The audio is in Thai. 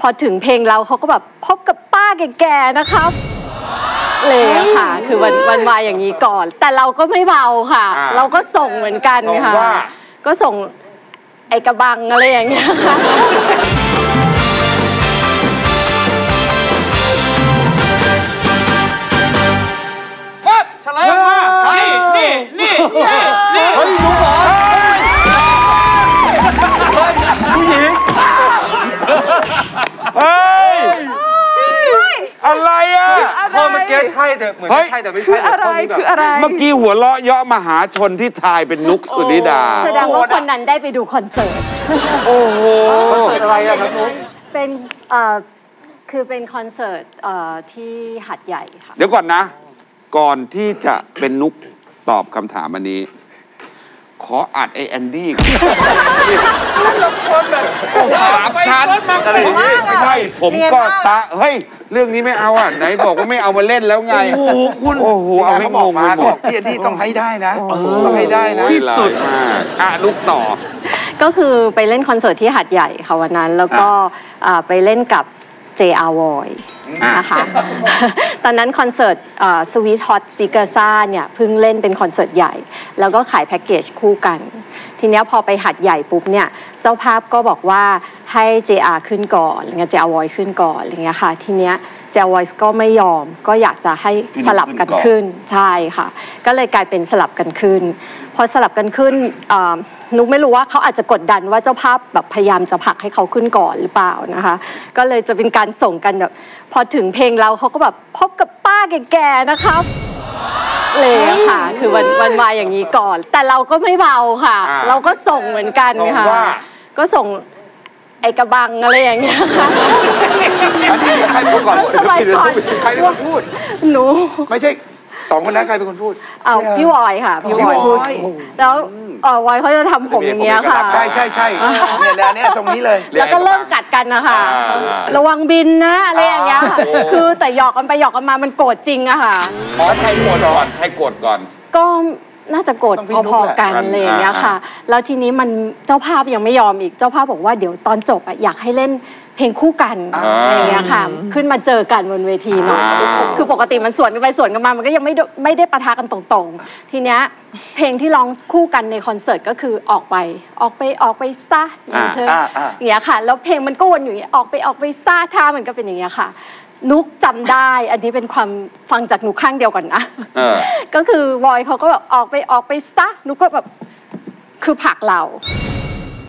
พอถึงเพลงเราเขาก็แบบพบกับป้าแก่ๆนะครับเลยอะค่ะ คือวันวันวายอย่างนี้ก่อน แต่เราก็ไม่เบาค่ะ อ่าเราก็ส่งเหมือนกันส่งค่ะ ว่า ก็ส่งไอกระบังอะไรอย่างเงี้ยค่ะ กี้ใช่แต่เหมือนเฮ้ยใช่แต่ไม่ใช่แต่ข้อนี้แบบเมื่อกี้หัวเราะเยาะมหาชนที่ทายเป็นนุกสุนิดา แสดงว่าคนนั้นได้ไปดูคอนเสิร์ต โอ้โหเกิดอะไรอะครับนุ๊กเป็นเอ่อคือเป็นคอนเสิร์ตเอ่อที่หัดใหญ่ค่ะ เดี๋ยวก่อนนะ ก่อนที่จะเป็นนุกตอบคำถามอันนี้ ขออัดไอแอนดี้ก่อนถามฉันอะไรอย่างนี้ไม่ใช่ ผมก็ตะ เฮ้ย เรื่องนี้ไม่เอาอะ ไหนบอกว่าไม่เอามาเล่นแล้วไง โอ้โหคุณ โอ้โห เอาให้งงไปหมด บอกพี่อันดี้ต้องให้ได้นะ ต้องให้ได้นะ ที่สุดมากอะนุกต่อ ก็คือไปเล่นคอนเสิร์ตที่หาดใหญ่ค่ะวันนั้น แล้วก็อ่าไปเล่นกับ JR-Voy นะคะ ตอนนั้นคอนเสิร์ต Sweet Hot ซิกเกอร์ซ่าเนี่ยเพิ่งเล่นเป็นคอนเสิร์ตใหญ่ แล้วก็ขายแพ็กเกจคู่กัน ทีนี้พอไปหัดใหญ่ปุ๊บเนี่ยเจ้าภาพก็บอกว่าให้ JR ขึ้นก่อนอะไรเงี้ย JR Voy ขึ้นก่อนอะไรเงี้ยค่ะ ทีเนี้ย JR Voice ก็ไม่ยอม ก็อยากจะให้สลับกันขึ้นใช่ค่ะ ก็เลยกลายเป็นสลับกันขึ้นพอสลับกันขึ้นอ่านุกไม่รู้ว่าเขาอาจจะกดดันว่าเจ้าภาพแบบพยายามจะผลักให้เขาขึ้นก่อนหรือเปล่านะคะ ก็เลยจะเป็นการส่งกันแบบพอถึงเพลงเราเขาก็แบบพบกับป้าแก่ๆนะครับเลยอะค่ะ คือวันวันวายอย่างนี้ก่อน แต่เราก็ไม่เบาค่ะอ่าเราก็ส่งเหมือนกันส่งค่ะว่าก็ส่งไอกระบังอะไรอย่างเงี้ยค่ะ อันนี้ใครพูดก่อนสมัยก่อนใครเป็นคนพูด หนู ไม่ใช่สองคนนั้นใครเป็นคนพูดเอาพี่วอยค่ะ พี่วอยพูด แล้วเออวอยเขาจะทำผมอย่างเงี้ยค่ะ ใช่ใช่ใช่เนี่ยเนี่ยเนี่ยทรงนี้เลย แล้วก็เริ่มกัดกันนะคะอ่าระวังบินนะอะไรอย่างเงี้ยค่ะ คือแต่หยอกกันไปหยอกกันมามันโกรธจริงอะค่ะขอใครโกรธก่อนใครโกรธก่อน ก็น่าจะโกรธต้องพี่นุ๊กพอแหละๆกันอ่าอะไรอย่างเงี้ยค่ะ แล้วทีนี้มันเจ้าภาพยังไม่ยอมอีก เจ้าภาพบอกว่าเดี๋ยวตอนจบอะอยากให้เล่น เพลงคู่กันอะไรอย่างเงี้ยค่ะ ขึ้นมาเจอกันบนเวทีหน่อยอ่าคือปกติมันสวนกันไปสวนกันมา มันก็ยังไม่ได้ไม่ได้ปะทะกันตรงๆ ทีเนี้ยเพลงที่ร้องคู่กันในคอนเสิร์ตก็คือออกไป ออกไปออกไปซะอย่างเธออ่าอ่าอย่างเงี้ยค่ะ แล้วเพลงมันก็วนอยู่อย่างเงี้ยออกไปออกไปซะท่ามันก็เป็นอย่างเงี้ยค่ะนุกจำได้ อันนี้เป็นความฟังจากนุกข้างเดียวก่อนนะเออก็คือวอยเขาก็แบบออกไปออกไปซะนุกก็แบบคือผลักเรา